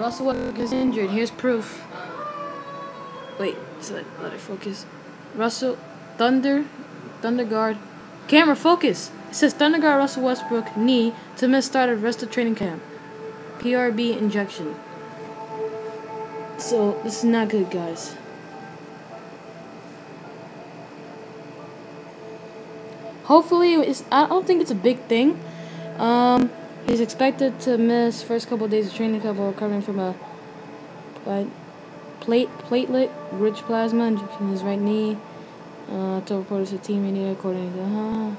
Russell Westbrook is injured. Here's proof. Wait, let, let it focus. Russell, Thunder, Thunder guard. Camera, focus. It says Thunder guard Russell Westbrook knee to miss start of rest of training camp. PRP injection. So this is not good, guys. Hopefully, it's, I don't think it's a big thing. Um, he's expected to miss first couple of days of training camp while recovering from a plate platelet rich plasma injection in his right knee. Uh, to reporters to team media, according to uh,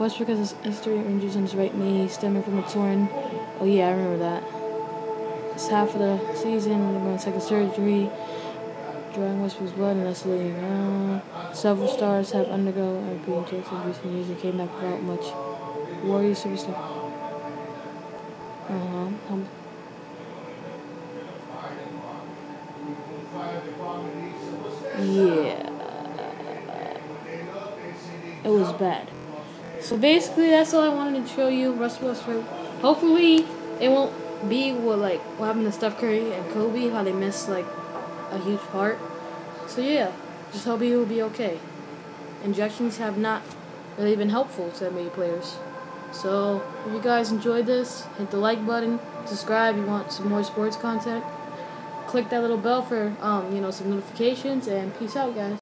Westbrook has a history of injuries in his right knee stemming from a torn. Oh yeah, I remember that. It's half of the season. They're going second surgery drawing Westbrook's blood and that's leading around. Several stars have undergone RP injections recent years and came back without much. Warrior superstar. Yeah. It was bad. So basically, that's all I wanted to show you. Russell Westbrook. Hopefully, it won't be what like what happened to Steph Curry and Kobe, how they missed like a huge part. So yeah, just hope he will be okay. Injections have not really been helpful to many players. So if you guys enjoyed this, hit the like button, subscribe. If you want some more sports content? Click that little bell for um you know some notifications and peace out, guys.